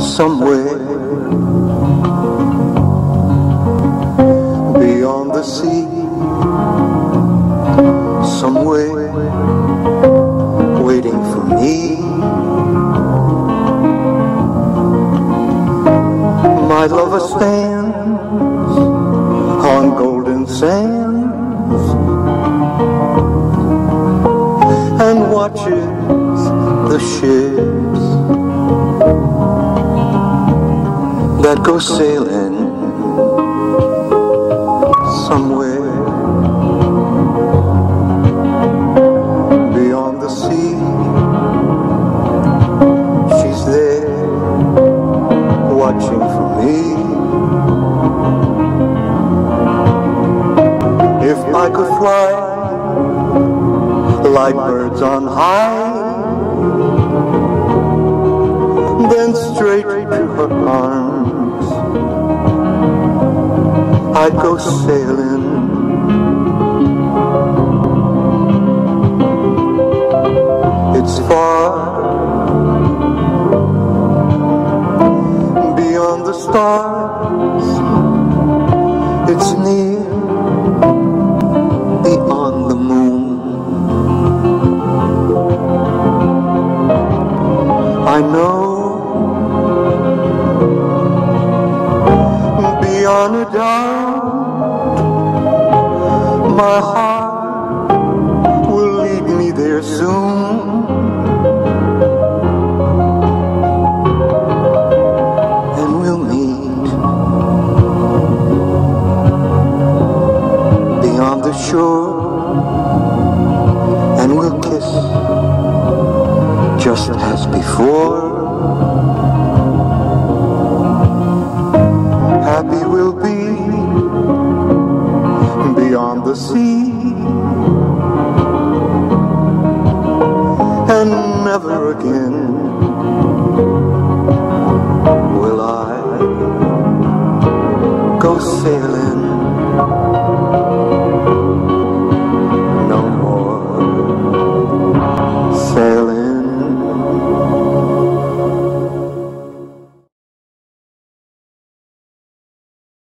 somewhere beyond the sea, somewhere waiting for me. My lover stands on golden sands and watches the ships that go sailing somewhere beyond the sea. She's there watching for me. If I could fly like birds on high, then straight to her arms I'd go sailing. It's far beyond the stars. It's near beyond the moon. I know beyond a doubt my heart will lead me there soon. And we'll meet beyond the shore and we'll kiss just as before. the sea. And never again will I go sailing